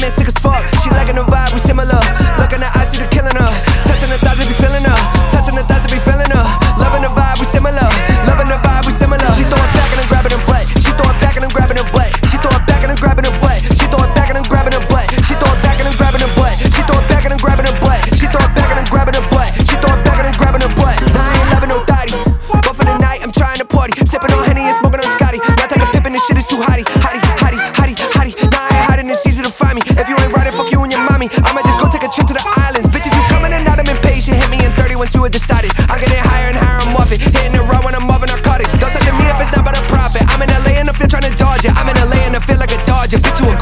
Man, sick as fuck. I'm in LA and I feel like a Dodger. Bitch, you a